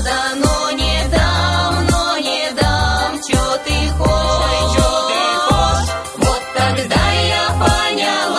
надо, но не дам, но не дам, чё ты хочешь? Вот тогда я понял.